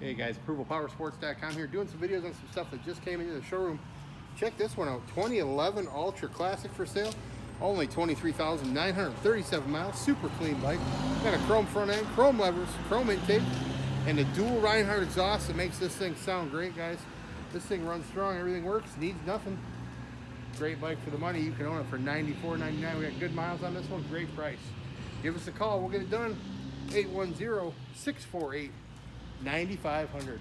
Hey guys, ApprovalPowersports.com here, doing some videos on some stuff that just came into the showroom. Check this one out, 2011 Ultra Classic for sale. Only 23,937 miles, super clean bike. Got a chrome front end, chrome levers, chrome intake, and a dual Rinehart exhaust that makes this thing sound great, guys. This thing runs strong, everything works, needs nothing. Great bike for the money. You can own it for $94.99. We got good miles on this one, great price. Give us a call, we'll get it done. 810 648 9500.